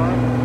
Bob.